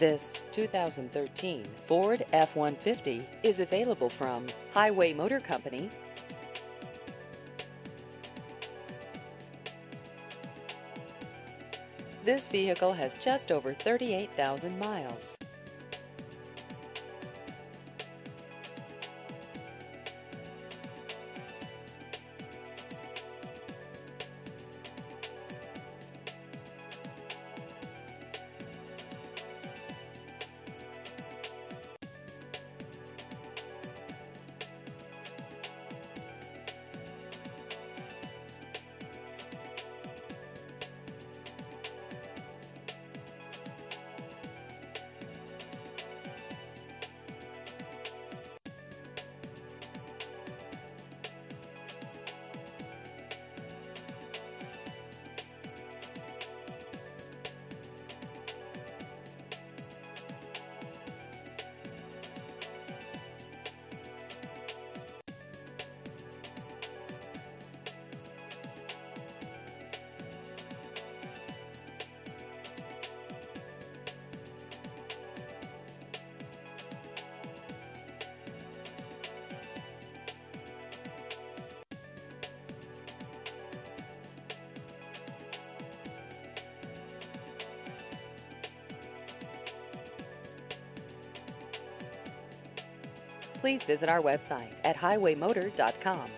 This 2013 Ford F-150 is available from Hi-Way Motor Company. This vehicle has just over 38,000 miles. Please visit our website at hiwaymotor.com.